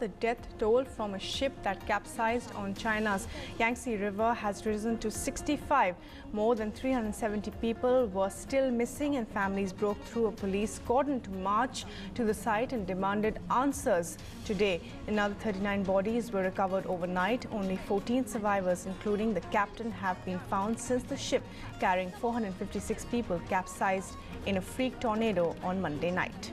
The death toll from a ship that capsized on China's Yangtze River has risen to 65. More than 370 people were still missing and families broke through a police cordon to march to the site and demanded answers. Today, another 39 bodies were recovered overnight. Only 14 survivors, including the captain, have been found since the ship carrying 456 people capsized in a freak tornado on Monday night.